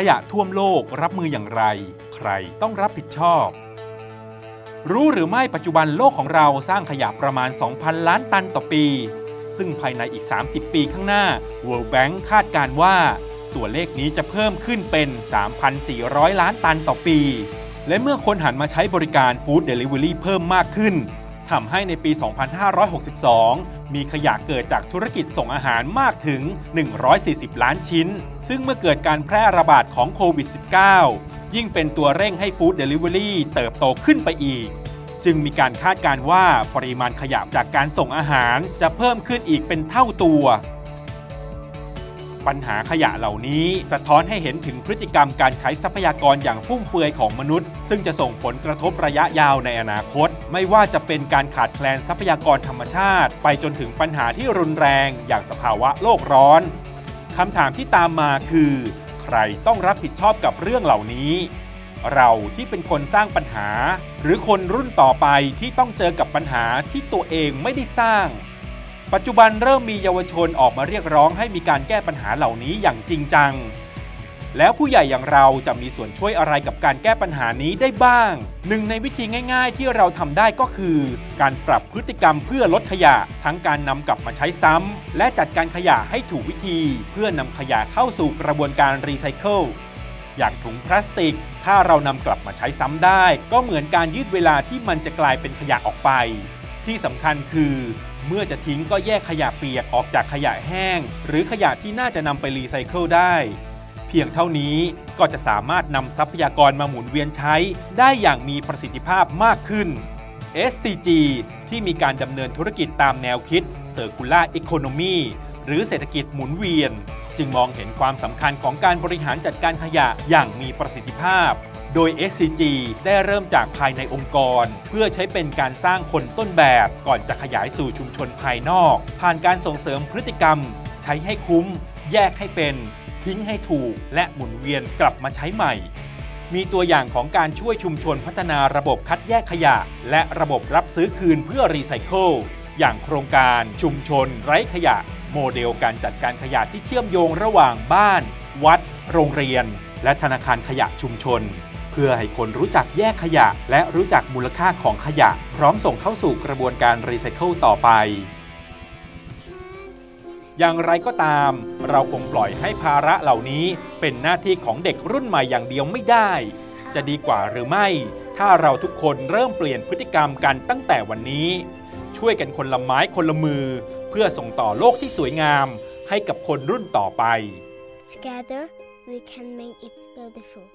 ขยะท่วมโลกรับมืออย่างไร ใครต้องรับผิดชอบ รู้หรือไม่ปัจจุบันโลกของเราสร้างขยะประมาณ 2,000 ล้านตันต่อปี ซึ่งภายในอีก 30 ปีข้างหน้า World Bank คาดการว่า ตัวเลขนี้จะเพิ่มขึ้นเป็น 3,400 ล้านตันต่อปี และเมื่อคนหันมาใช้บริการฟู้ดเดลิเวอรี่เพิ่มมากขึ้น ทำให้ในปี 2562 มีขยะเกิดจากธุรกิจส่งอาหารมากถึง 140 ล้านชิ้น ซึ่งเมื่อเกิดการแพร่ระบาดของโควิด -19 ยิ่งเป็นตัวเร่งให้ food delivery เติบโตขึ้นไปอีก จึงมีการคาดการณ์ว่าปริมาณขยะจากการส่งอาหารจะเพิ่มขึ้นอีกเป็นเท่าตัว ปัญหาขยะเหล่านี้สะท้อนให้เห็นถึงพฤติกรรมการใช้ทรัพยากรอย่างฟุ่มเฟือยของมนุษย์ ซึ่งจะส่งผลกระทบระยะยาวในอนาคต ไม่ว่าจะเป็นการขาดแคลนทรัพยากรธรรมชาติ ไปจนถึงปัญหาที่รุนแรงอย่างสภาวะโลกร้อนคำถามที่ตามมาคือ ใครต้องรับผิดชอบกับเรื่องเหล่านี้ เราที่เป็นคนสร้างปัญหา หรือคนรุ่นต่อไปที่ต้องเจอกับปัญหาที่ตัวเองไม่ได้สร้าง ปัจจุบันเริ่มมีเยาวชนออกมาเรียกร้องให้มีการแก้ปัญหาเหล่านี้อย่างจริงจัง แล้วผู้ใหญ่อย่างเราจะมีส่วนช่วยอะไรกับการแก้ปัญหานี้ได้บ้าง หนึ่งในวิธีง่ายๆ ที่เราทำได้ก็คือ การปรับพฤติกรรมเพื่อลดขยะ ทั้งการนำกลับมาใช้ซ้ำและจัดการขยะให้ถูกวิธี เพื่อนำขยะเข้าสู่กระบวนการรีไซเคิลอย่างถุงพลาสติก ถ้าเรานำกลับมาใช้ซ้ำได้ ก็เหมือนการยืดเวลาที่มันจะกลายเป็นขยะออกไป ที่สำคัญคือ เมื่อจะทิ้งก็แยกขยะเปียกออกจากขยะแห้ง หรือขยะที่น่าจะนำไปรีไซเคิลได้ เพียงเท่านี้ก็จะสามารถนำทรัพยากรมาหมุนเวียนใช้ได้อย่างมีประสิทธิภาพมากขึ้น SCG ที่มีการดำเนินธุรกิจตามแนวคิด Circular Economy หรือเศรษฐกิจหมุนเวียน จึงมองเห็นความสำคัญของการบริหารจัดการขยะอย่างมีประสิทธิภาพ โดย SCG ได้เริ่มจากภายในองค์กร เพื่อใช้เป็นการสร้างคนต้นแบบก่อนจะขยายสู่ชุมชนภายนอก ผ่านการส่งเสริมพฤติกรรม ใช้ให้คุ้ม แยกให้เป็น ทิ้งให้ถูกและหมุนเวียนกลับมาใช้ใหม่ มีตัวอย่างของการช่วยชุมชนพัฒนาระบบคัดแยกขยะ และระบบรับซื้อคืนเพื่อรีไซเคิลอย่างโครงการชุมชน ไร้ขยะ โมเดลการจัดการขยะที่เชื่อมโยงระหว่างบ้าน วัด โรงเรียน และธนาคารขยะชุมชน เพื่อให้คนรู้จักแยกขยะ และรู้จักมูลค่าของขยะ พร้อมส่งเข้าสู่กระบวนการรีไซเคิลต่อไป อย่างไรก็ตาม เราคงปล่อยให้ภาระเหล่านี้เป็นหน้าที่ของเด็กรุ่นใหม่อย่างเดียวไม่ได้ จะดีกว่าหรือไม่ ถ้าเราทุกคนเริ่มเปลี่ยนพฤติกรรมกันตั้งแต่วันนี้ ช่วยกันคนละไม้คนละมือ เพื่อส่งต่อโลกที่สวยงามให้กับคนรุ่นต่อไป Together we can make it beautiful